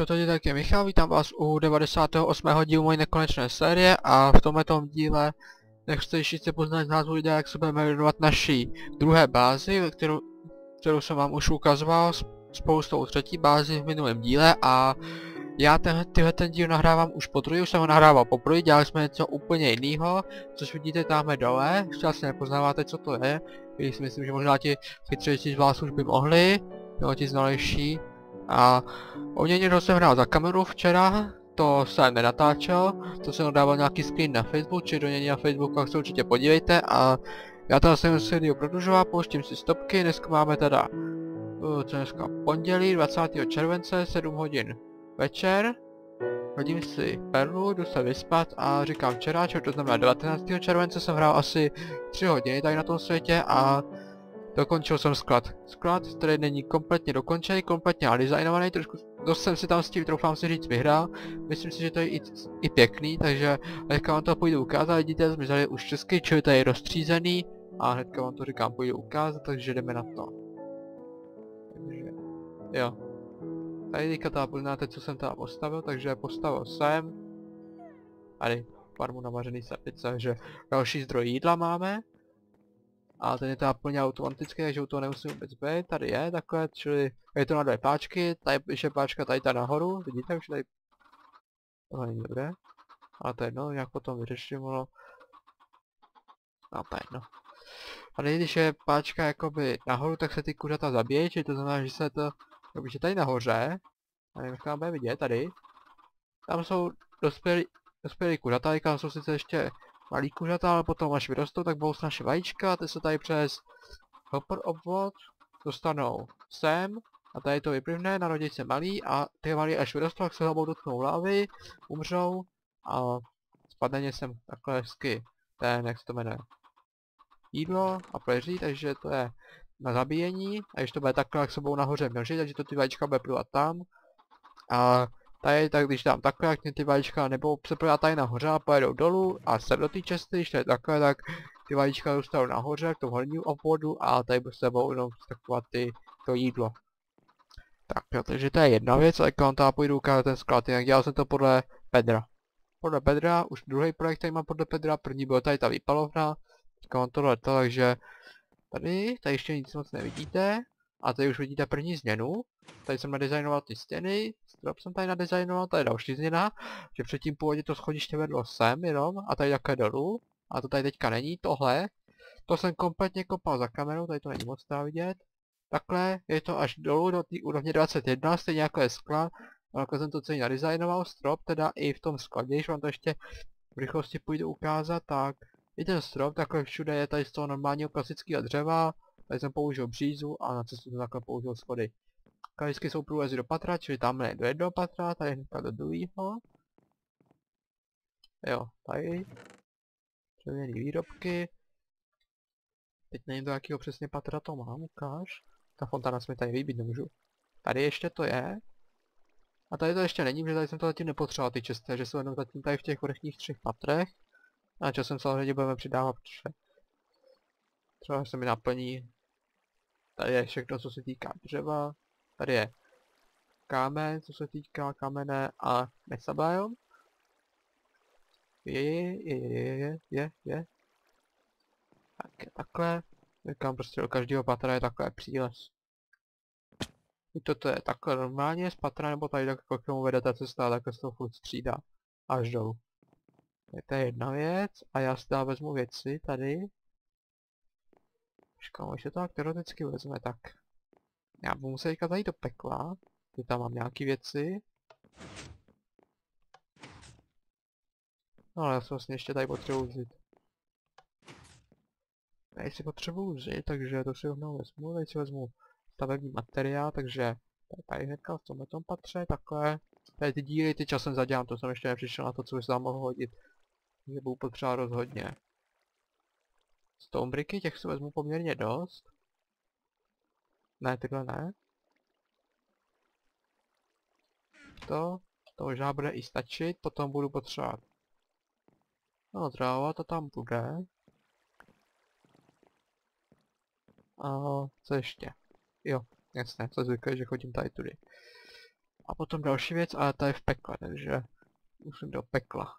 Čau, tady tak je Michal, vítám vás u 98. dílu mojí nekonečné série a v tomto díle nechci ještě poznat z názvu videa, jak se budeme věnovat naší druhé bázi, kterou, kterou jsem vám už ukazoval spolu s tou třetí bázi v minulém díle a já tenhle, tyhle ten díl nahrávám už po druhý, už jsem ho nahrával poprvé, dělali jsme něco úplně jiného, což vidíte tamhle dole, ještě asi nepoznáváte co to je, když si myslím, že možná ti chytřejší z vás už by mohli, jo, ti znalejší, a o mě někdo jsem hrál za kameru včera, to se nenatáčel, to jsem dával nějaký screen na Facebook, či do něj na Facebooku, se určitě podívejte a já tam jsem si prodlužoval, pouštím si stopky, dneska máme teda, uh, co dneska, pondělí 20. července, 7 hodin večer, hodím si perlu, jdu se vyspat a říkám včera, čo to znamená 19. července jsem hrál asi 3 hodiny tady na tom světě a Dokončil jsem sklad. Sklad, který není kompletně dokončený, kompletně nadizajnovaný, trošku dost jsem si tam s tím, troufám si říct, vyhrál. Myslím si, že to je i, i pěkný, takže hnedka vám to půjdu ukázat, vidíte, zmizeli už česky, čili to je rozstřízený. A hnedka vám to říkám, půjdu ukázat, takže jdeme na to. Takže, jo. Tady teďka ta poznáte, co jsem tam postavil, takže postavil jsem. Tady farmu navařený sepice, takže další zdroj jídla máme. A ten je teda plně automatický, takže u toho nemusím vůbec být. Tady je takhle, čili je to na dvě páčky, tady je páčka tady ta nahoru, vidíte už tady... Tohle není dobré. Ale to je jedno, nějak potom vyřeším, ono... No to je jedno. A když je páčka jakoby nahoru, tak se ty kuřata zabíjí, čili to znamená, že se to... Jakoby, že tady nahoře, a nevím, jak bude vidět, tady. Tam jsou dospělí, dospělí kuřata, tam jsou sice ještě malý kuřata, ale potom až vyrostou, tak budou naše vajíčka, ty se tady přes hopper obvod dostanou sem a tady to vyplivne, narodí se malý a ty malý až vyrostou, tak se hobou dotknou hlavy, umřou a spadne sem takhle hezky ten, jak se to jmenuje, jídlo a pleří, takže to je na zabíjení. A když to bude takhle, jak se budou nahoře množit, takže to ty vajíčka bude plivat tam. A Tady, tak když dám takhle, jak ty vajíčka nebo se tady nahoře a pojedou dolů a se do té česty, když to je takhle, tak ty vajíčka dostanou nahoře k tomu hornímu obvodu a tady se sebou jenom takovat ty, to jídlo. Tak jo, takže to je jedna věc, ale vám tam půjdu ukázat ten sklad, jinak dělal jsem to podle Pedra. Podle Pedra, už druhý projekt tady mám podle Pedra, první byl tady ta výpalovna, teďka mám tohle to, takže tady, tady ještě nic moc nevidíte, a tady už vidíte první změnu. Tady jsem nadizajnoval ty stěny, strop jsem tady nadizajnoval, tady další změna, že předtím původně to schodiště vedlo sem jenom a tady také dolů. A to tady teďka není, tohle. To jsem kompletně kopal za kamerou, tady to není moc dá vidět. Takhle je to až dolů do té úrovně 21, stejně jako je skla. Jako jsem to celý nadizajnoval, strop teda i v tom skladě, když vám to ještě v rychlosti půjdu ukázat, tak i ten strop, takhle všude je tady z toho normálního klasického dřeva, Tady jsem použil břízu a na cestu jsem takhle použil schody. Kalisky jsou průlezy do patra, čili tamhle do jednoho patra, tady hnedka do druhého. Jo, tady. Přeměný výrobky. Teď nevím do jakého přesně patra to mám, ukáž. Ta fontána se mi tady vybít nemůžu. Tady ještě to je. A tady to ještě není, protože tady jsem to zatím nepotřeboval ty česté, že jsou jenom zatím tady v těch vrchních třech patrech. A časem samozřejmě budeme přidávat, protože třeba se mi naplní Tady je všechno, co se týká dřeva. Tady je kámen, co se týká kamene a mesabiom. Je, je, je, je, je, je, je. Tak je takhle. Říkám prostě do každého patra je takhle příles. I toto je takhle normálně z patra, nebo tady tak jako k tomu vede ta cesta, takhle se to furt střídá. Až dolů. To je jedna věc. A já si vezmu věci tady. Až se to tak teoreticky vezme, tak... Já budu muset teďka zajít do pekla, že tam mám nějaký věci. No ale já se vlastně ještě tady potřebuji vzít. Tady si potřebuji vzít, takže to si rovnou vezmu, tady si vezmu stavební materiál, takže tady hnedka v tomhle tom patře, takhle. Tady ty díly, ty časem zadělám, to jsem ještě nepřišel na to, co by se tam mohlo hodit. Takže budu potřebovat rozhodně. Stonebricky, těch si vezmu poměrně dost. Ne, tyhle ne. To, to možná bude i stačit, potom budu potřebovat. No, dráva to tam bude. A co ještě? Jo, jasně, co zvyklé, že chodím tady tudy. A potom další věc, ale ta je v pekle, takže musím do pekla.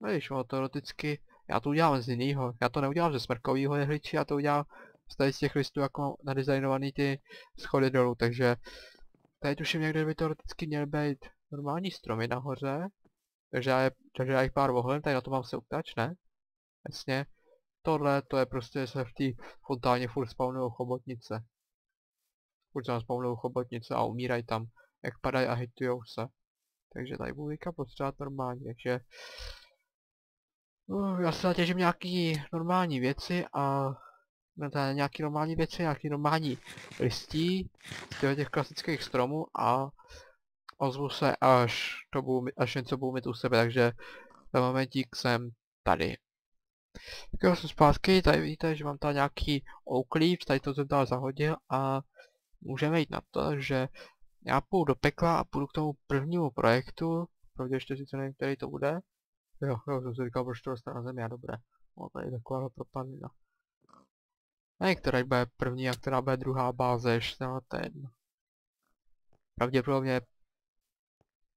No když ono teoreticky, já to udělám z jinýho, já to neudělám ze smrkovýho jehličí, já to udělám z tady z těch listů jako nadizajnovaný ty schody dolů, takže tady tuším někde by teoreticky měly být normální stromy nahoře, takže já, je, takže já jich pár ohlem, tady na to mám se uptač, ne? Jasně. Tohle to je prostě se v té fontáně furt spawnují chobotnice. Furt tam spawnují chobotnice a umírají tam, jak padají a hitujou se. Takže tady budu potřebovat normálně, takže... Uh, já se zatěžím nějaký normální věci a... No, tady nějaký normální věci, nějaký normální listí z těch klasických stromů a ozvu se až, to budu, až něco budu mít u sebe, takže za momentík jsem tady. Tak jo, jsem zpátky, tady vidíte, že mám tady nějaký oak leaf, tady to jsem dál zahodil a můžeme jít na to, že já půjdu do pekla a půjdu k tomu prvnímu projektu, pravdě ještě sice nevím, který to bude. Jo, jo, jsem si říkal, proč to dostane na zemi, a dobré. O, tady taková propadlina. Nevím, která bude první a která bude druhá báze, ještě na ten. Pravděpodobně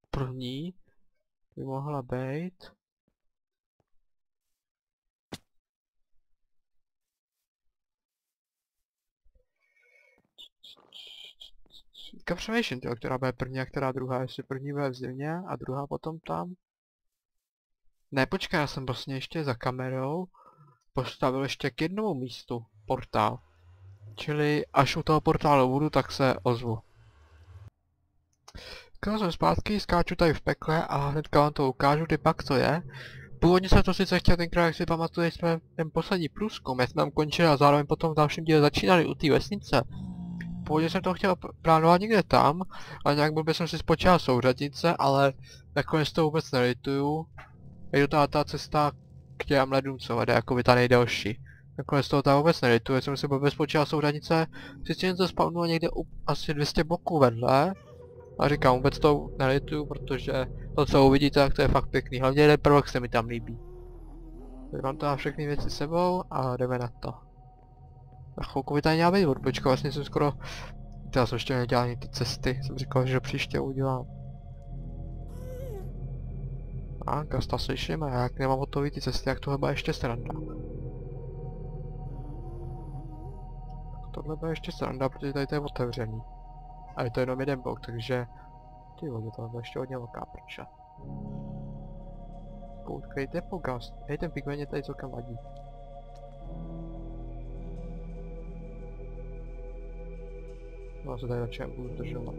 první by mohla být. Teďka přemýšlím, která bude první a která druhá, jestli první bude v zimě a druhá potom tam. Ne, počkej, já jsem vlastně ještě za kamerou postavil ještě k jednomu místu portál. Čili až u toho portálu budu, tak se ozvu. Když jsem zpátky, skáču tady v pekle a hnedka vám to ukážu, kdy pak to je. Původně jsem to sice chtěl tenkrát, jak si pamatuju, jsme ten poslední průzkum, jak jsme tam končili a zároveň potom v dalším díle začínali u té vesnice. Původně jsem to chtěl plánovat někde tam, ale nějak blbě jsem si spočítal souřadnice, ale nakonec to vůbec nelituju. Je to ta cesta k těm ledům, co vede, jako by ta nejdelší. Nakonec toho tam vůbec nelituju, jsem si blbě spočítal souřadnice, si něco spawnulo někde u asi 200 bloků vedle, a říkám, vůbec to nelituju, protože to, co uvidíte, tak to je fakt pěkný. Hlavně jeden prvek se mi tam líbí. Teď mám to všechny věci sebou a jdeme na to. Na chvilku by tady měla být odbočka, vlastně jsem skoro... Já jsem ještě nedělal ani ty cesty, jsem říkal, že příště udělám. A gasta slyším a jak nemám hotový ty cesty, jak tohle bude ještě sranda. Tohle bude ještě sranda, protože tady to je otevřený. A je to jenom jeden blok, takže... Ty vole, to je ještě hodně velká prča. Poutkejte po gas. Hej, ten pigment je tady celkem vadí. No se tady radši budu držovat.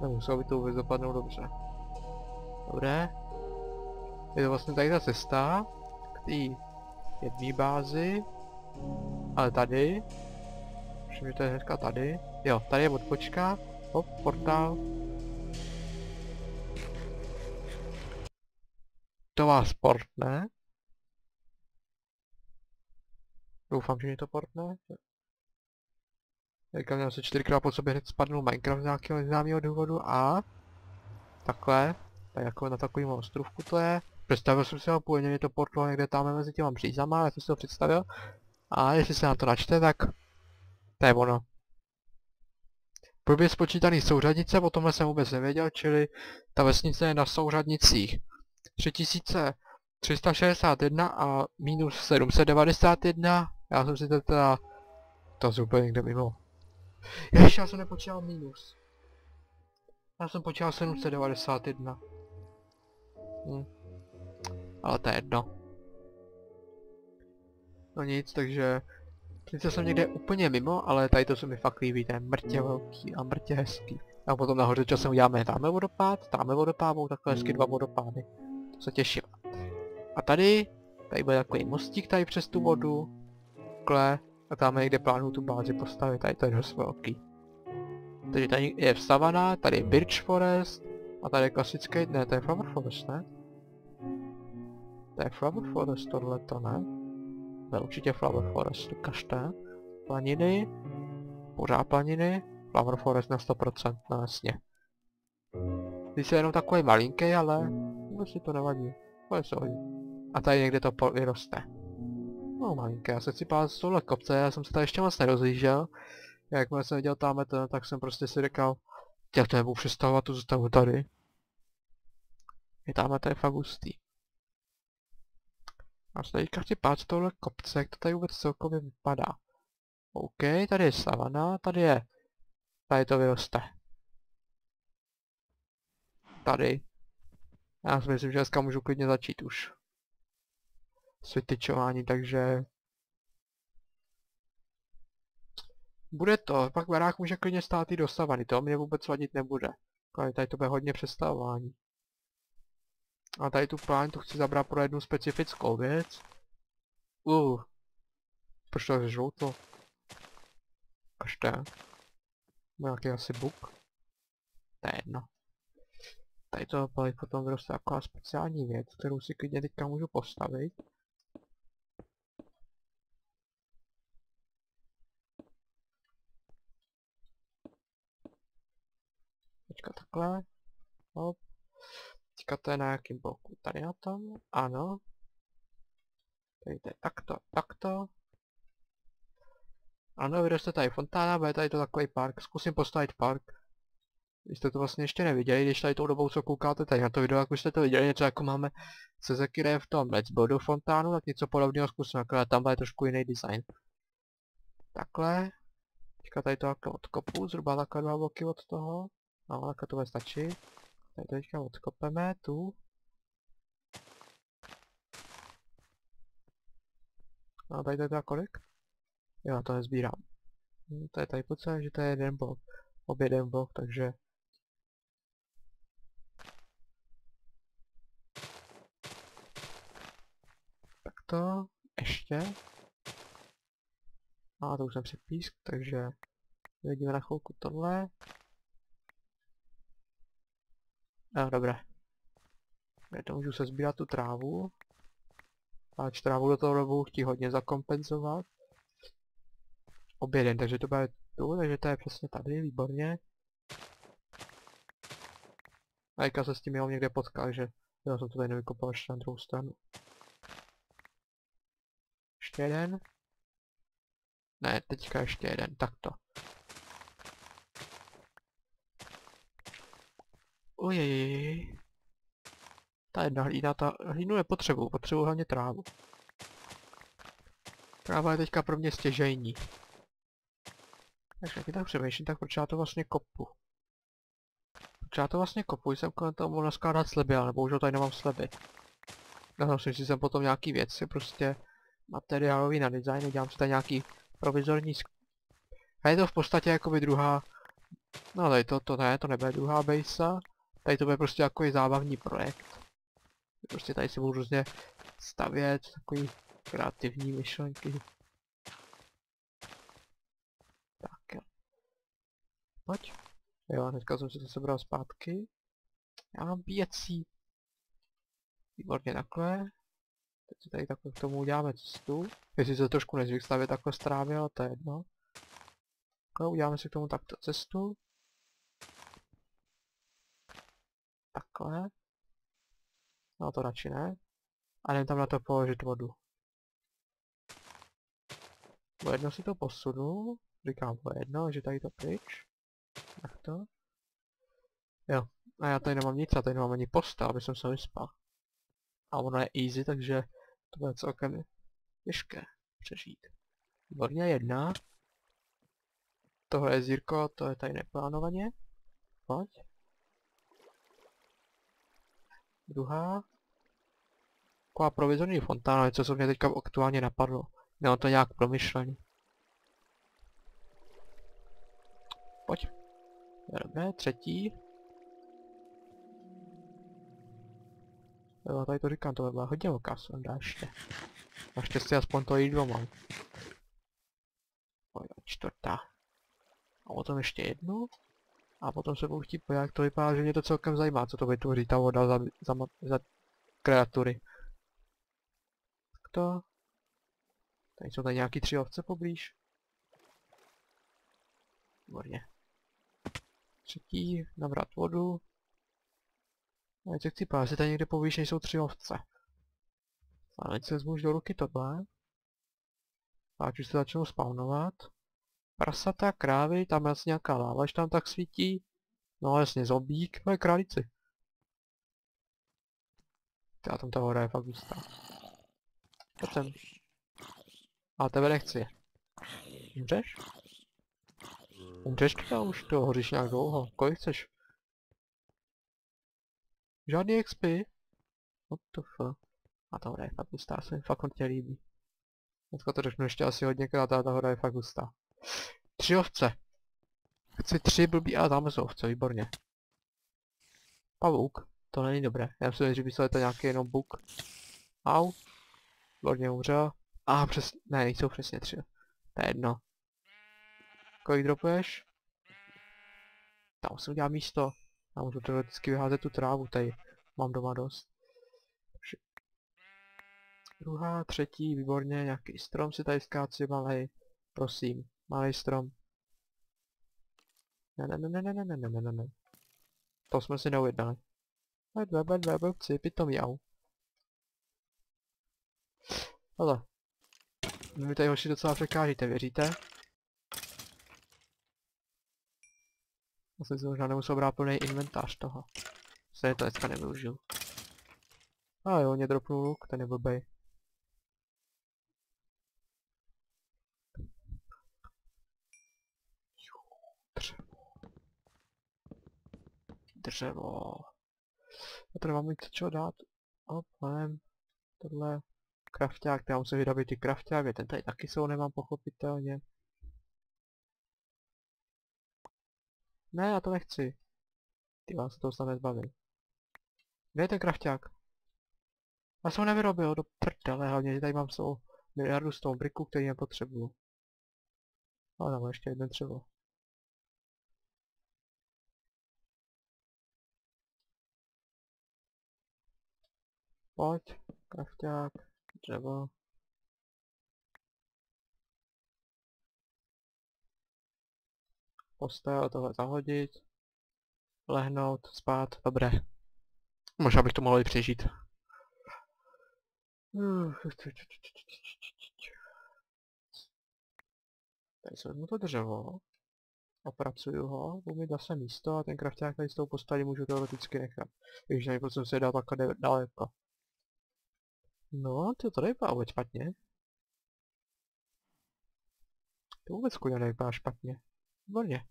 Nemuselo by to vůbec dopadnout dobře. Dobré. Je to vlastně tady ta cesta k té jedné bázi. Ale tady Myslím, že to je hnedka tady. Jo, tady je odbočka. Hop, portál. To vás portne. Doufám, že mi to portne. Teďka měl se čtyřikrát po sobě hned spadnul Minecraft z nějakého neznámého důvodu a... Takhle. Tak jako na takovým ostrovku to je. Představil jsem si ho původně, mě to portlo někde tam mezi těma břízama, já jsem si to představil. A jestli se na to načte, tak to je ono. Blbě spočítaný souřadnice, o tomhle jsem vůbec nevěděl, čili ta vesnice je na souřadnicích 3361 a minus 791. Já jsem si to teda... To je úplně někde mimo. Ještě já jsem nepočítal minus. Já jsem počítal 791. Hm. Ale to je jedno. No nic, takže Sice jsem někde úplně mimo, ale tady to se mi fakt líbí, to je mrtě velký a mrtě hezký. A potom nahoře časem uděláme tamhle vodopád, tamhle vodopád, budou takhle hezky dva vodopády. To se těším. A tady, tady bude takový mostík tady přes tu vodu. Takhle. A tam někde plánuju tu bázi postavit, tady to je dost velký. Takže tady je vstavaná, tady je Birch Forest. A tady je klasický, ne, to je Flower Forest, ne? To je Flower Forest tohleto, ne? To je určitě Flower Forest, ukažte. Planiny, pořád planiny, Flower Forest na 100%, no jasně. Když je jenom takový malinký, ale vůbec si to nevadí. Bude se hodí. A tady někde to vyroste. No malinké, já se chci pát z tohle kopce, já jsem se tady ještě moc nerozlížel. jakmile jsem viděl tamhle ten, tak jsem prostě si říkal, jak to nebudu přestavovat, tu zůstavu tady. Je to je fakt hustý. A se teďka chci pát tohle kopce, jak to tady vůbec celkově vypadá. OK, tady je savana, tady je... Tady to vyroste. Tady. Já si myslím, že dneska můžu klidně začít už. S vytyčováním, takže... Bude to, pak barák může klidně stát i do savany, to mě vůbec vadit nebude. Tady to bude hodně přestavování. A tady tu plán tu chci zabrat pro jednu specifickou věc. Uh. Proč to je žlouto? Každé. Nějaký asi buk. To je jedno. Tady to paliv potom vyroste jako speciální věc, kterou si klidně teďka můžu postavit. Počkat takhle. Hop. Teďka to je na jakým bloku? Tady na tom? Ano. Tady to je takto, takto. Ano, vyroste tady fontána, bude tady to takový park. Zkusím postavit park. Vy jste to vlastně ještě neviděli, když tady tou dobou co koukáte tady na to video, jak už jste to viděli, něco jako máme se Zekire v tom Let's Buildu fontánu, tak něco podobného zkusím, akorát tam bude trošku jiný design. Takhle. Teďka tady to takhle odkopu, zhruba takhle dva bloky od toho. No, takhle to bude stačit. Tady teďka odkopeme, tu. No, tady to je kolik? Jo, to nezbírám. Hm, to je tady pocit, že to je jeden blok. Obě jeden blok, takže... Tak to, ještě. A to už jsem připísk, takže vidíme na chvilku tohle. No, dobré. Já to můžu se sbírat tu trávu. A trávu do toho dobu chtít hodně zakompenzovat. Oběden, takže to bude tu, takže to je přesně tady, výborně. A Eka se s tím jenom někde potkal, že já jsem to tady nevykopal ještě na druhou stranu. Ještě jeden. Ne, teďka ještě jeden, takto. Ojej. Ta jedna hlína, ta hlínu nepotřebuju, potřebuju hlavně trávu. Tráva je teďka pro mě stěžejní. Takže taky tak přemýšlím, tak proč já to vlastně kopu? Proč já to vlastně kopu, jsem kolem toho mohl naskládat sleby, ale bohužel tady nemám sleby. No, si jsem potom nějaký věci, prostě materiálový na design, dělám si tady nějaký provizorní sk... A je to v podstatě jakoby druhá... No tady to, to ne, to nebude druhá base. Tady to bude prostě jako zábavní projekt. Prostě tady si budu různě stavět, takový kreativní myšlenky. Tak jo. Pojď. Jo, hnedka jsem si to sebral zpátky. Já mám pěcí. Výborně takhle. Teď si tady takhle k tomu uděláme cestu. Jestli se trošku nezvyk stavět takhle strávě, ale to je jedno. Takhle uděláme si k tomu takto cestu. Takhle. No to radši ne. A jdem tam na to položit vodu. Bo jedno si to posunu. Říkám bo jedno, že tady to pryč. Tak to. Jo. A já tady nemám nic, já tady nemám ani posta, aby jsem se vyspal. A ono je easy, takže to bude celkem těžké přežít. Výborně jedna. Tohle je zírko, to je tady neplánovaně. Pojď. Druhá. Taková provizorní fontána, co mě teďka aktuálně napadlo. Mělo to nějak promyšlený. Pojď. Dobré, třetí. Jo, tady to říkám, to byla hodně velká sonda ještě. Naštěstí aspoň to jídlo mám. Pojď, čtvrtá. A potom ještě jednu. A potom se podívat, jak to vypadá, že mě to celkem zajímá, co to vytvoří ta voda za, za, za kreatury. Tak to. Tady jsou tady nějaký tři ovce poblíž. Výborně. Třetí, nabrat vodu. A teď chci pát, tady někde poblíž nejsou tři ovce. A teď se už do ruky tohle. Páč už se začnou spawnovat. Prasata, krávy, tam je asi nějaká láva, že tam tak svítí. No jasně, zombík, no je králíci. Já tam ta voda je fakt hustá. Pojď sem. A tebe nechci. Umřeš? Umřeš teda už to hoříš nějak dlouho. Kolik chceš? Žádný XP? What the fuck? A ta hora je fakt hustá, se mi fakt hodně líbí. Dneska to řeknu ještě asi hodněkrát, ale ta hora je fakt hustá. Tři ovce. Chci tři blbý a tam jsou ovce, výborně. Pavouk. To není dobré. Já myslím, že by se to nějaký jenom buk. Au. Výborně umřel. A přes... Ne, nejsou přesně tři. To je jedno. Kolik dropuješ? Tam musím udělat místo. Já můžu teoreticky vyházet tu trávu tady. Mám doma dost. Druhá, třetí, výborně, nějaký strom si tady skáci malej. Prosím, malý strom. Ne, ne, ne, ne, ne, ne, ne, ne, ne, ne. To jsme si neujednali. Dve, dve, dve, blbci, pitom jau. Ale. Vy mi tady hoši docela překážíte, věříte? Asi si možná nemusel brát plný inventář toho. Se to dneska nevyužil. A jo, mě dropnul luk, ten je blbej. Dřevo. A tady mám mít co dát. Opem. Tohle. Krafták, já musím vyrobit ty kraftáky, ten tady taky jsou, nemám pochopitelně. Ne, já to nechci. Ty vám se toho snad nezbavím. Kde je ten krafták? Já jsem ho nevyrobil, do prdele, hlavně, že tady mám svou miliardu z toho briku, který nepotřebuju. Ale tam ještě jeden třeba. Pojď, krafťák, dřevo. Postel, tohle zahodit. Lehnout, spát, dobré. Možná bych to mohl i přežít. Tady se vezmu to dřevo. Opracuju ho, budu mít zase místo a ten krafťák tady s tou postavím můžu teoreticky nechat. Když nevím, proč jsem se dal takhle daleko. No, to to nevypadá špatně. To vůbec kurňa nevypadá špatně. Výborně.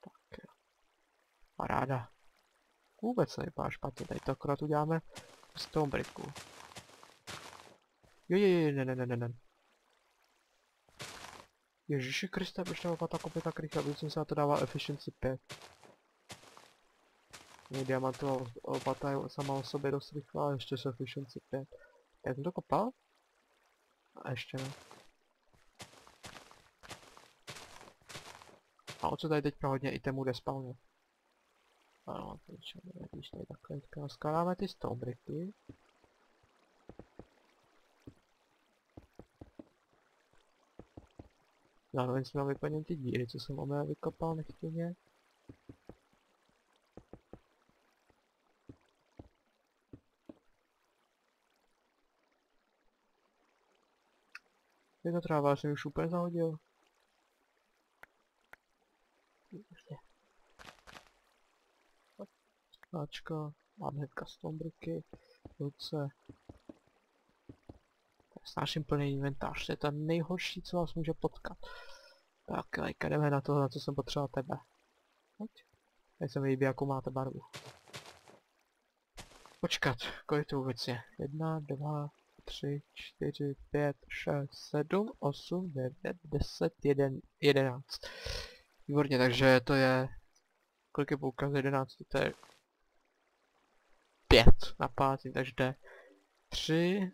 Tak jo. Paráda. Vůbec nevypadá špatně, tady to akorát uděláme z toho briku. Jo, jo, jo, ne, ne, ne, ne, ne. Ježiši Kriste, proč ta lopata kopě tak rychle, protože jsem se na to dával efficiency 5. Mě diamantová lopata je sama o sobě dost rychlá, ještě se efficiency 5. Jak jsem to kopal? A ještě ne. A o co tady teďka hodně itemů jde spawnu? Ano, teď když tady takhle teďka skládáme ty stonebricky. Zároveň jsme vyplnit ty díry, co jsem omé vykopal nechtěně. Je to tráva, jsem už úplně zahodil. Ačka, mám hnedka stombriky, ruce. Snáším plný inventář, to je to nejhorší, co vás může potkat. Tak, lejka, jdeme na to, na co jsem potřeboval tebe. Pojď. Teď se mi líbí, jakou máte barvu. Počkat, kolik to vůbec je? Jedna, dva, 3, 4, 5, 6, 7, 8, 9, 10, 1, 11. Výborně, takže to je... Kolik je poukaz 11? To je... 5 na pátý, takže jde 3,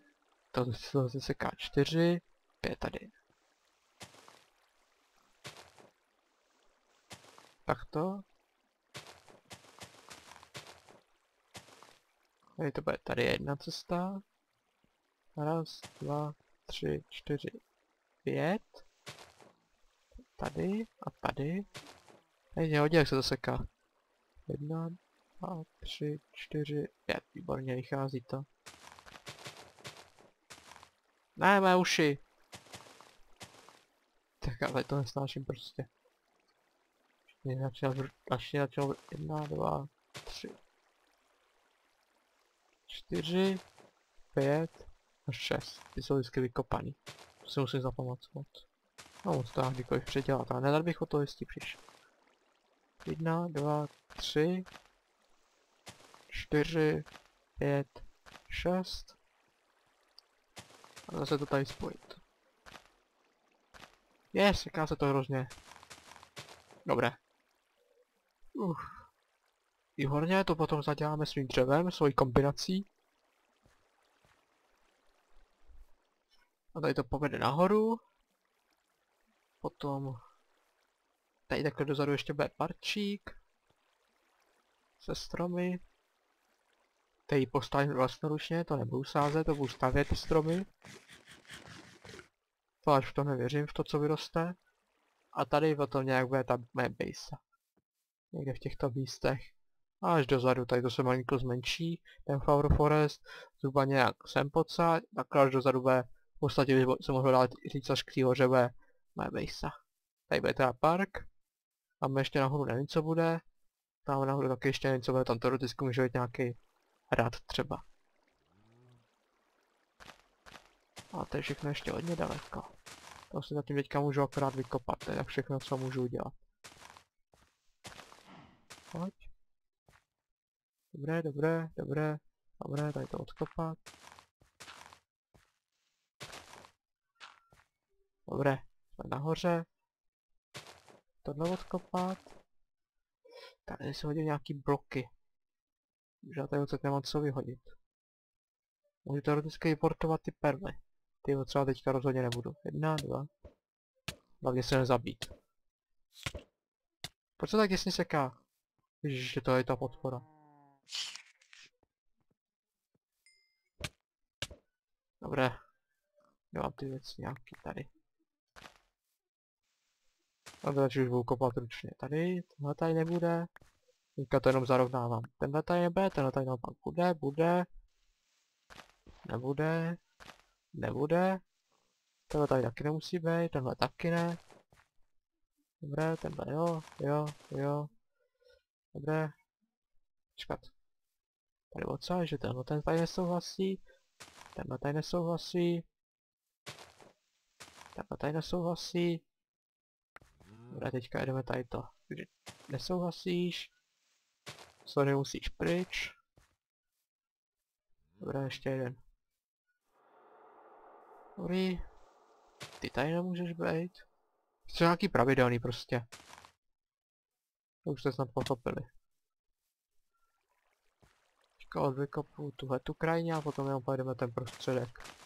to se zase seká 4, 5 tady. Takto. Tady to bude tady jedna cesta. Raz, dva, tři, čtyři, pět. Tady a tady. Tady nehodí, jak se to seká. Jedna, dva, tři, čtyři, pět. Výborně, vychází to. Ne, mé uši. Tak ale to nesnáším prostě. Mě začal, až mě jedna, dva, tři, čtyři, pět a šest. Ty jsou vždycky vykopaný. To si musím zapamatovat. No moc to kdykoliv předělat, ale nedal bych o to jistý přišel. Jedna, dva, tři, čtyři, pět, šest. A zase to tady spojit. Je, seká se to hrozně. Dobré. Uf. Výborně, to potom zaděláme svým dřevem, svojí kombinací. A tady to povede nahoru. Potom tady takhle dozadu ještě bude parčík. Se stromy. Tady postavím vlastnoručně, to nebudu sázet, to budu stavět ty stromy. To až v to nevěřím, v to, co vyroste. A tady potom nějak bude ta mé base. Někde v těchto místech. A až dozadu, tady to se malinko zmenší, ten Flower Forest, zhruba nějak sem pocať, takhle až dozadu bude, v podstatě by se mohl dát říct až k té hoře bude mé base. Tady bude teda park. Tam ještě nahoru nevím, co bude. Tam nahoru taky ještě nevím, co bude, tam teoreticky může být nějaký hrad třeba. A to je všechno ještě hodně daleko. To si zatím teďka můžu akorát vykopat, to je všechno, co můžu udělat. Pojď. Dobré, dobré, dobré, dobré, tady to odkopat. Dobré, jsme nahoře. Tohle odkopat. Tady si hodím nějaký bloky. Že já tady odsaď nemám co vyhodit. Můžu teoreticky importovat ty perly. Ty třeba teďka rozhodně nebudu. Jedna, dva. Hlavně se nezabít. Proč se tak těsně seká? Ježiš, že to je ta podpora. Dobré. Dělám ty věci nějaký tady. A teď už budu kopat ručně. Tady, tohle tady nebude. Teďka to jenom zarovnávám. Tenhle tady nebude, tenhle tady naopak bude, bude. Nebude. Nebude. Tenhle tady taky nemusí být, tenhle taky ne. Dobré, tenhle jo, jo, jo. Dobré. Čekat. Tady odsaď, že tenhle ten tady nesouhlasí. Tenhle tady nesouhlasí. Tenhle tady nesouhlasí. Dobré, teďka jdeme tady to. Nesouhlasíš. Co nemusíš pryč. Dobré, ještě jeden. Dobrý. Ty tady nemůžeš být. Chci nějaký pravidelný prostě. To už jste snad pochopili. Teďka odvykopu tuhle tu krajině a potom jenom pojedeme ten prostředek.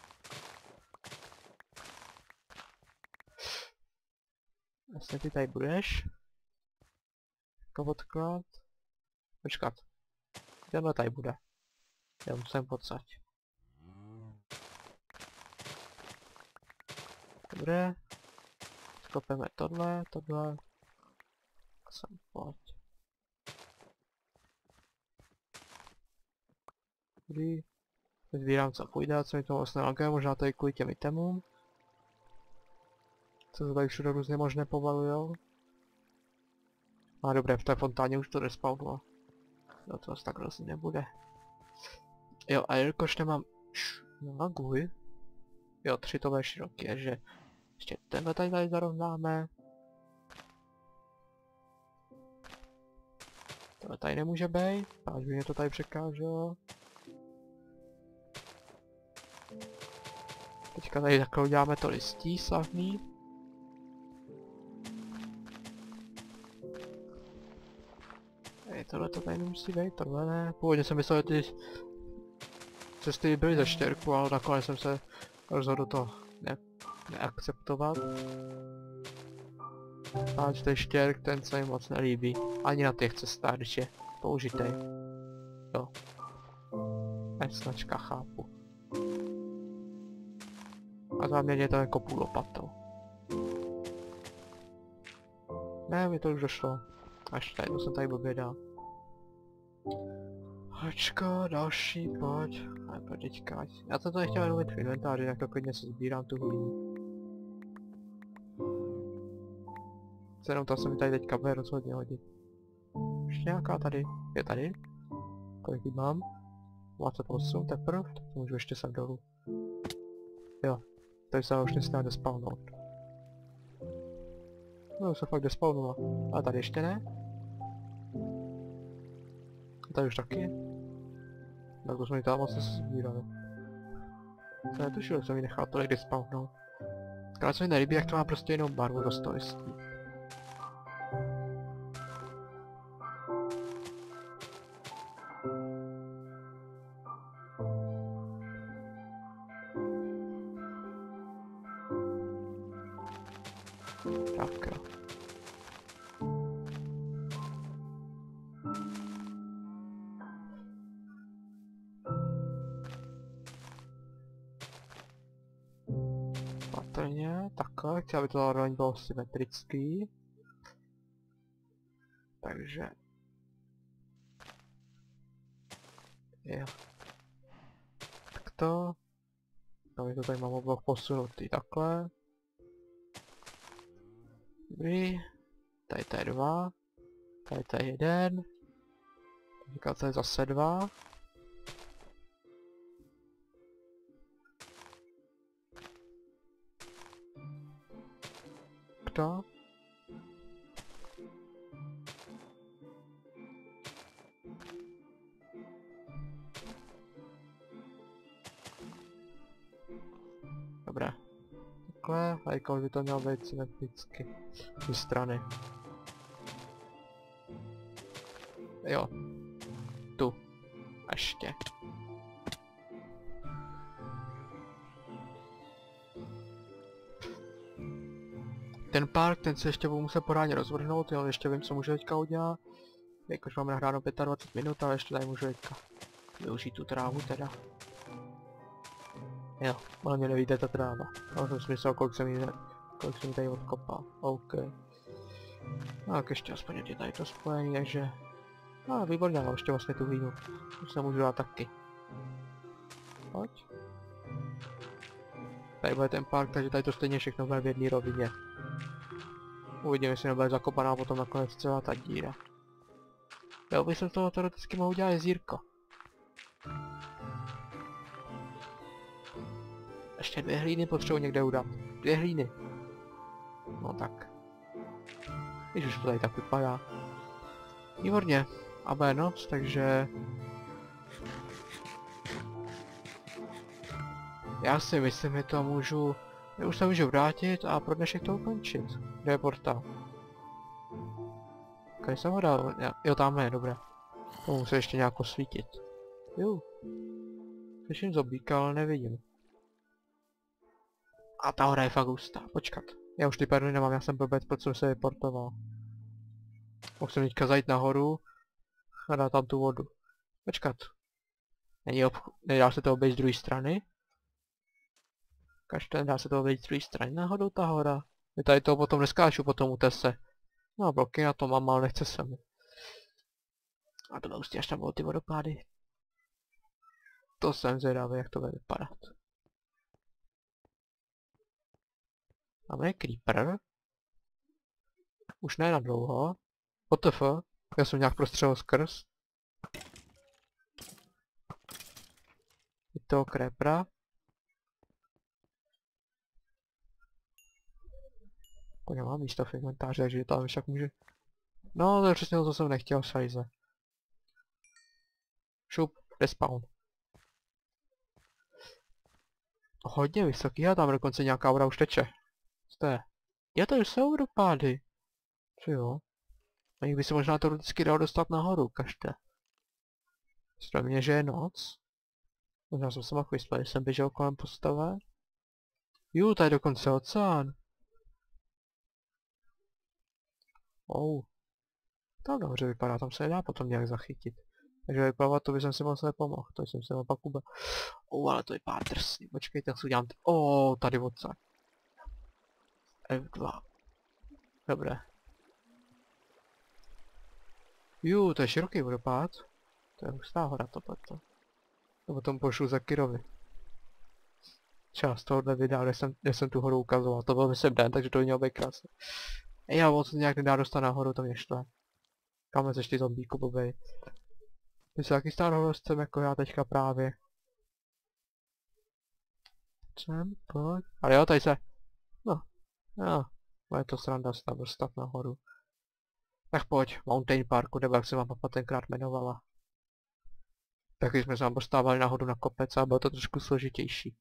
Jasně ty tady budeš. Jako odklad. Počkat. Tenhle tady bude. Já musím podsať. Dobré. Skopeme tohle, tohle. Sem pojď. Dobrý. Zbírám co půjde, co mi to vlastně laguje, možná tady kvůli těm itemům. Co se tady všude různě možné povalujou. A dobré, v té fontáně už to respawnulo. No to asi tak hrozně nebude. Jo, a jelikož nemám... Š... Laguj. Jo, tři to bude široké, že... Ještě tenhle tady, tady zarovnáme. Tohle tady nemůže být, až by mě to tady překáželo. Teďka tady takhle uděláme to listí slavný. Tohle to tady nemusí být, tohle ne. Původně jsem myslel, že ty cesty byly ze štěrku, ale nakonec jsem se rozhodl to ne neakceptovat. Páč ten štěrk, ten se mi moc nelíbí. Ani na těch cestách, když je použitej. Jo. Značka chápu. A záměrně to jako půl lopatou. Ne, mi to už došlo. Až tady, to jsem tady blbě dal. Hočko, další, pojď. A pojď teďka. Já to tady chtěl mluvit v inventáři, tak to klidně si sbírám tu hlínu. Jenom to se mi tady teďka bude rozhodně hodit. Ještě nějaká tady? Je tady? Kolik mám? 28 teprve? Tak to můžu ještě sem dolů. Jo, tady se už nesmí despawnout. No, se fakt despawnula. A tady ještě ne? Tady už taky? Tak to jsme tam moc sbírali. To netušil, jsem mi nechal tolik despawnout. Akorát se mi nelíbí, jak to má prostě jenom barvu do listí. Tak Takhle, chci, aby to zároveň bylo symetrický. Takže... Jo. Tak to... No, my to tady mám oblok posunutý takhle. Dobrý. Tady to je dva. Tady to je jeden. Říká, to je zase dva. Kdo? Dobré. Takhle, a jako by to mělo být symetricky. Z strany. Jo. Tu. Ještě. Ten park, ten se ještě budu muset pořádně rozvrhnout, jo, ještě vím, co můžu teďka udělat. Jakož máme nahráno 25 minut, ale ještě tady můžu teďka využít tu trávu teda. Jo, ale mě nevíte ta tráva. Já jsem si myslel, kolik jsem jí, kolik jsem tady odkopal. OK. Tak ještě aspoň je tady to spojení, takže... No, výborně, ale ještě vlastně tu vínu. Už se můžu dát taky. Pojď. Tady bude ten park, takže tady to stejně všechno bude v jedné rovině. Uvidíme, jestli nebude zakopaná potom nakonec celá ta díra. Jo, bych se toho teoreticky mohl udělat jezírko. Ještě dvě hlíny potřebuji někde udat. Dvě hlíny. No tak. Když už to tady tak vypadá. Výborně. A bude noc, takže... Já si myslím, že to můžu... Já už se můžu vrátit a pro dnešek to ukončit. Kde je portál? Kaj jsem ho dal? Jo, tam je, dobré. To musí ještě nějak osvítit. Jo. Slyším zombíka, ale nevidím. A ta hora je fakt hustá, počkat. Já už ty perly nemám, já jsem blbec, proč jsem se vyportoval. Musím teďka zajít nahoru a dát tam tu vodu. Počkat. Není ob... Nedá se to obejít z druhé strany? Každé nedá se to obejít z druhé strany nahoru ta hora. My tady to potom neskáču potom u tese. No bloky na to mám, ale nechce se mi. A to hustý, až tam budou ty vodopády. To jsem zvědavý, jak to bude vypadat. Máme creeper. Už ne na dlouho. WTF? Já jsem nějak prostřel skrz. Je to creepera. Jako nemám místo v inventáři, takže tam však může... No, to je přesně to, co jsem nechtěl, sajze. Šup, respawn. Hodně vysoký a tam dokonce nějaká voda už teče. Co to je? Je to jsou vodopády. Co jo? A by se možná to vždycky dalo dostat nahoru, kažte. Zřejmě, že je noc. Možná jsem se mohl vyspat, jsem běžel kolem postave. Jú, tady dokonce oceán. Oh. To dobře vypadá, tam se nedá potom nějak zachytit. Takže vyplavat to by jsem si moc nepomohl, to jsem se opak ubil. Oh, ale to vypadá drsný, počkejte, jak si udělám... Oh, tady odsaď. F2. Dobré. Jú, to je široký vodopád. To je hustá hora tohleto. To potom pošlu za Kirovi. Část tohohle videa, kde jsem, kde jsem tu horu ukazoval. To byl myslím den, takže to by mělo být krásné. Ale on se nějak nedá dostat nahoru, to mě štve. Kam seš ty zombíku, blbej. Ty se taky stát horostem, jako já teďka právě. Sem, pojď. Ale jo, tady se. No. Jo. Je to sranda se tam dostat nahoru. Tak pojď, Mountain Parku, nebo jak se vám papa tenkrát jmenovala. Taky jsme se vám dostávali nahoru na kopec a bylo to trošku složitější.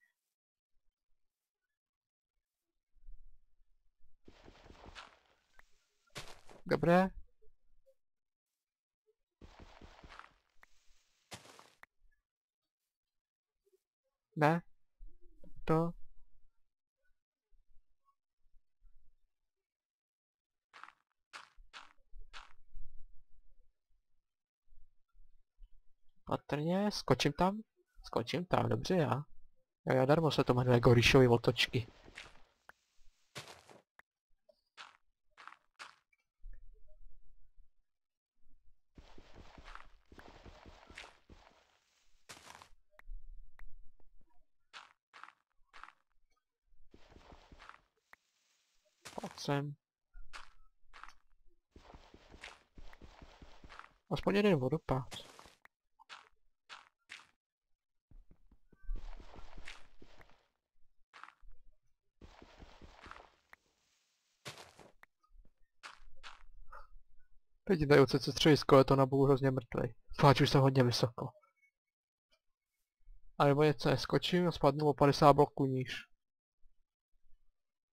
Dobré. Ne? To? Patrně, skočím tam? Skočím tam, dobře já. Já, já darmo se to jmenuje Gorišovy otočky. Pojď sem. Aspoň jeden vodopád. Teď tady se středisko, je to na bůh hrozně mrtvej. Fáč už jsem hodně vysoko. A nebo něco neskočím a spadnu o 50 bloků níž.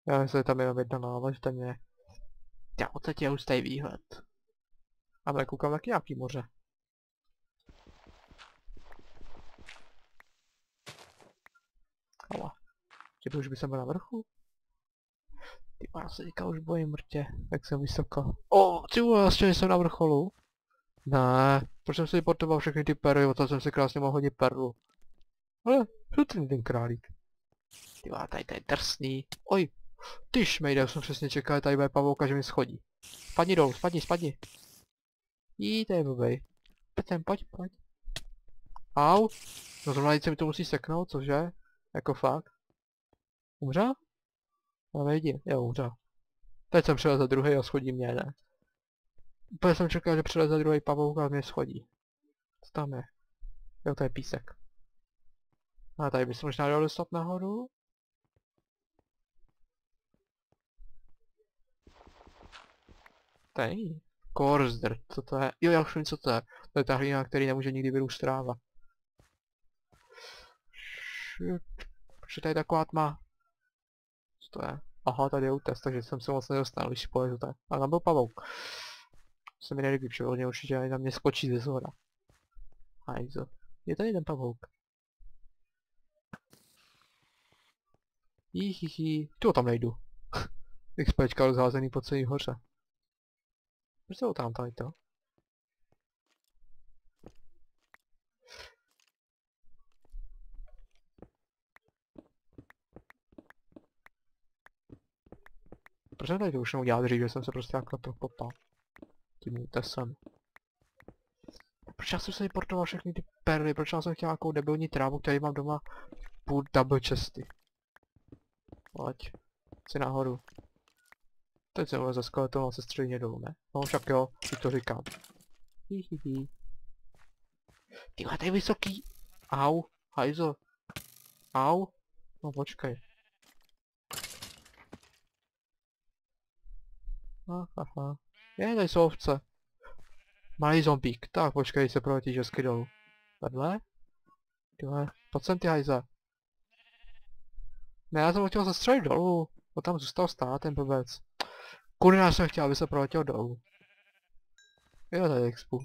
Já myslím, že tam je jenom jedna nálož, ten je... Já odsud je hustý výhled. A tak koukám taky nějaký moře. Ale, že už by jsem byl na vrchu? Ty já se teďka už bojím mrtě, jak jsem vysoko. O, ty vlastně jsem na vrcholu. Ne, proč jsem si portoval všechny ty perly, o to jsem si krásně mohl hodit perlu. Ale, co ten ten králík? Ty tady to je drsný. Oj, ty šmejde, jsem přesně čekal, tady bude pavouka, že mi schodí. Spadni dolů, spadni, spadni. Jí, to je blbej. Sem, pojď, pojď. Au. No zrovna se mi to musí seknout, cože? Jako fakt. Umřel? No nejdi, jo, umřel. Teď jsem přelez za druhý a schodí mě, ne. Úplně jsem čekal, že přelez za druhý pavouk a mě schodí. Co tam je? Jo, to je písek. A tady bys možná dal dostat nahoru? Tady. Korzdr, co to je? Jo, já už vím, co to je. To je ta hlína, který nemůže nikdy vyrůst tráva. Proč je tady taková tma? Co to je? Aha, tady je útes, takže jsem se moc nedostal, když pojedu tak. A tam byl pavouk. Se mi nelíbí, protože určitě na mě skočí ze zhora. Hajzo. Je tady ten pavouk. Jihihi. Tu tam nejdu. XPčka rozházený po celý hoře. Proč jsou tam tady to? Proč jsem tady to už neudělal dřív, že jsem se prostě takhle prokopal. Tím útesem. Proč já jsem se importoval všechny ty perly, proč já jsem chtěl nějakou debilní trávu, který mám doma půl double chesty. Pojď. Si nahoru. Teď jsem za skeleton a se středně dolů, ne? No však jo, si to říkám. Hihihi. Tyhle, to je vysoký. Au, hajzo. Au. No počkej. Aha. Je, tady jsou ovce. Malý zombík. Tak, počkej, se proletí česky dolů. Vedle? Tyhle, pojď sem ty hajze. Ne, já jsem ho chtěl zastřelit dolů. On tam zůstal stát, ten blbec. Kurňa, já jsem chtěl, aby se proletěl dolů. Jo, tady expu.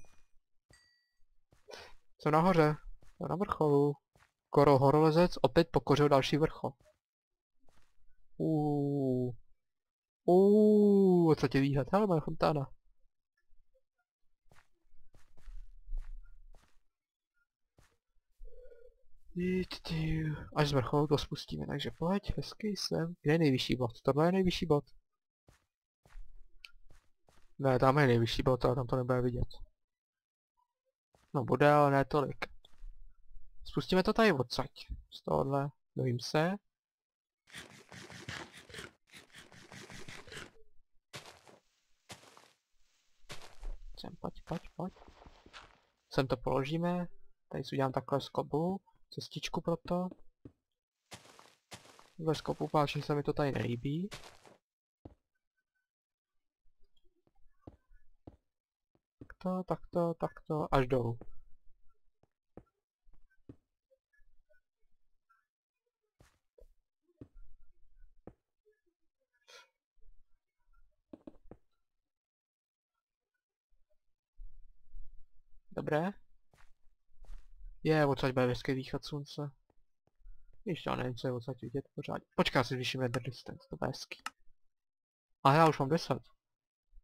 Jsem nahoře. Jsem na vrcholu. Koro horolezec opět pokořil další vrchol. Uuuu. Uuuu, co tě výhled? Hele, moje fontána. Až z vrcholu to spustíme, takže pojď, hezky jsem. Kde je nejvyšší bod? Tohle je nejvyšší bod. Ne, tam je nejvyšší bod, ale tam to nebude vidět. No bude, ale ne tolik. Spustíme to tady odsaď. Z tohohle. Dovím se. Sem, pojď, pojď, pojď. Sem to položíme. Tady si udělám takhle skobu. Cestičku pro to. Ve skopu páčně se mi to tady nelíbí. Takto, takto, takto, až dolů. Dobré. Je, odsaď bude hezký východ slunce. Ještě já nevím, co je odsaď vidět pořád. Počká si zvýšíme the distance, to bude hezký. A já už mám 10.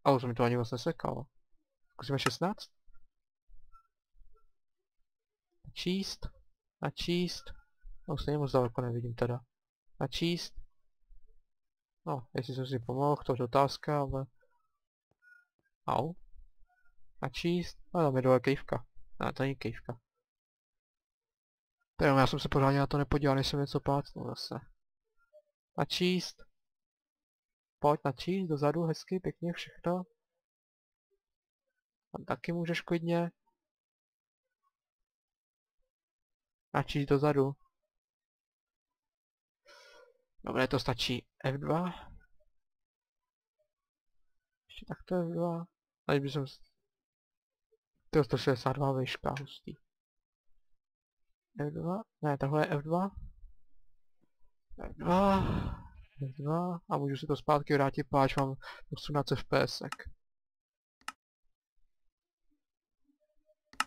A už mi to ani moc nesekalo. Zkusíme 16? Načíst. Načíst. No stejně moc daleko nevidím teda. Načíst. No, jestli jsem si pomohl, to je otázka, ale... Au. Načíst. No tam je dole kejvka. Ne, to není kejvka. Tak já jsem se pořádně na to nepodíval, než jsem něco plácnul zase. Načíst. Pojď načíst dozadu, hezky, pěkně všechno. Tam taky můžeš klidně. Načíst dozadu. Dobré, to stačí F2. Ještě takto F2. Ať bych jsem... To 162 výška, hustý. F2, ne, tohle je F2. F2, F2 a můžu si to zpátky vrátit, páč mám 18 FPS.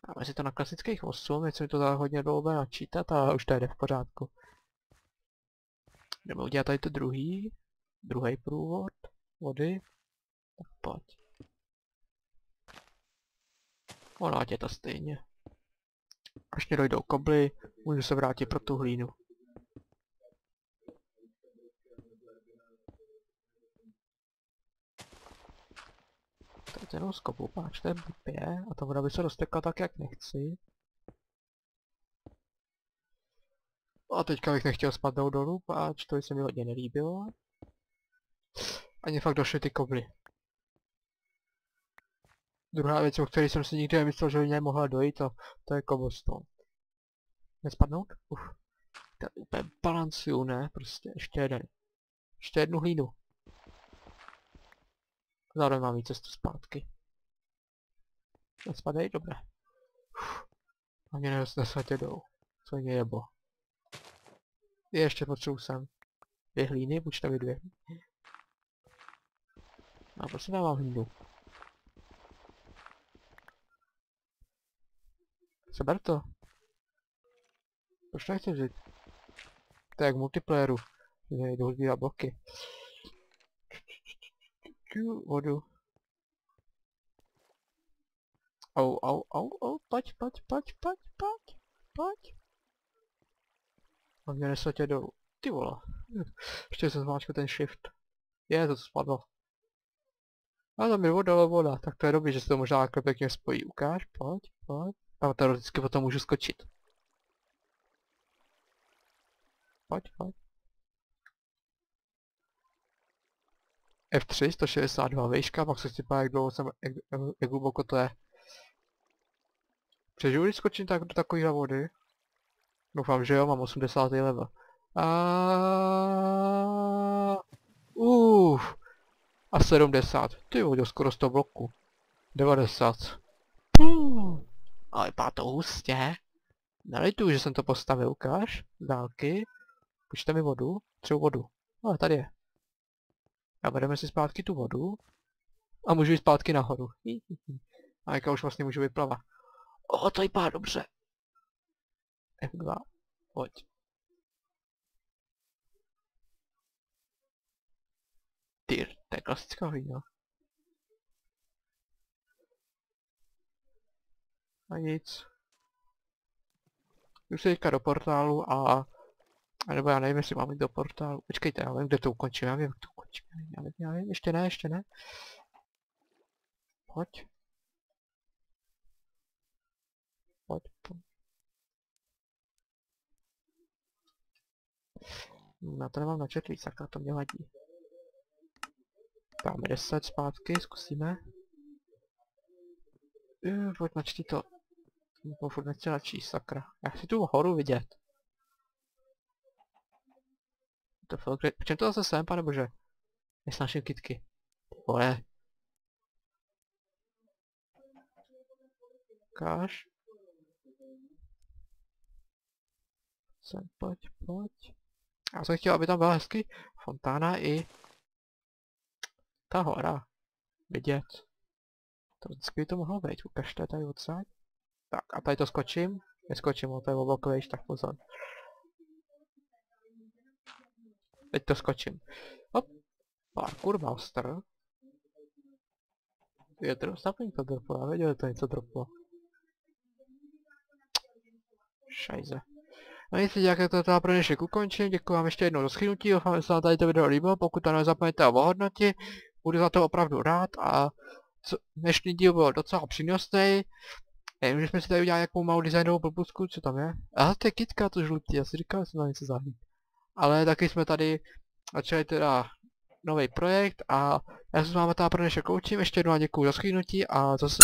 Dáme si to na klasických 8, teď se mi to dá hodně dlouho načítat a už to jde v pořádku. Jdeme udělat tady to druhý, druhý průvod vody. Tak pojď. Ono ať je to stejně. Až mě dojdou kobly, můžu se vrátit pro tu hlínu. To je jenom skopu, páč, to je blbě, a ta voda by se roztekla tak, jak nechci. A teďka bych nechtěl spadnout dolů, páč, to se mi hodně nelíbilo. Ani fakt došly ty kobly. Druhá věc, o které jsem si nikdy nemyslel, že by mě mohla dojít, to, to je cobblestone. Nespadnout? Uf. To úplně balancuju, ne? Prostě ještě jeden. Ještě jednu hlínu. Zároveň mám víc cestu zpátky. Nespadej? Dobré. A mě nesletě jdou. Co mě jebo. Ještě potřebuji sem. Dvě hlíny, buď tam dvě. A prostě dávám hlínu. Seber to. Proč nechci vzít? To je jak multiplayeru. Jdu sbírat bloky. Vodu. Au, au, au, au, pojď, pojď, pojď, pojď, pojď, pojď. A mě nesla tě dolů. Ty vole. Ještě jsem zmáčkl ten shift. Je, to spadlo. A tam je voda, voda, tak to je dobrý, že se to možná takhle pěkně spojí. Ukáž, pojď, pojď. A teoreticky potom můžu skočit. Pojď, pojď. F3, 162 výška, pak se chtěpá, jak dlouho jsem, jak, jak hluboko to je. Přežiju, když skočím tak do takovýhle vody? Doufám, že jo, mám 80. level. A Uf. A 70. Ty jo, skoro 100 bloků. 90. Uh. Ale vypadá to hustě. Nelituju, že jsem to postavil, ukáž. Dálky. Počte mi vodu. Třeba vodu. Ale tady je. A bereme si zpátky tu vodu. A můžu jít zpátky nahoru. A jaká už vlastně můžu vyplavat. O, to vypadá dobře. F2. Pojď. Tyr, to je klasická hlína. A nic. Jdu se teďka do portálu a... Nebo já nevím, jestli mám jít do portálu. Počkejte, já vím, kde to ukončím, já vím, jak to Počkej, já vím, já vím, ještě ne, ještě ne. Pojď. Pojď, pojď. Na to nemám načetlý, sakra, to mě vadí. Dáme 10 zpátky, zkusíme. Uh, pojď načti to. Nebo furt nechci načí, sakra. Já chci tu horu vidět. To v čem to zase sem, pane bože? Nesnáším kitky. Vole. Káš. Sem, pojď, pojď. Já jsem chtěl, aby tam byla hezky fontána i ta hora. Vidět. To vždycky by to mohlo být, ukažte tady odsaď. Tak a tady to skočím. Neskočím, to je oblokovější, tak pozor. Teď to skočím. Parkour master. Je to ostatní to droplo, já věděl, že to něco droplo. Šajze. No nic, jak to teda pro dnešek ukončím, děkuji vám ještě jednou za schrnutí, doufám, že se vám tady to video líbilo, pokud to nezapomeňte o hodnotě, budu za to opravdu rád a co, dnešní díl byl docela přínosný. Nevím, že jsme si tady udělali nějakou malou designovou blbusku, co tam je? Aha, to je kitka, to žlutý, já si říkal, že jsem tam něco zahlít. Ale taky jsme tady začali teda nový projekt a já se s vámi teda pro dnešek koučím, ještě jednou děkuji za schrnutí a zase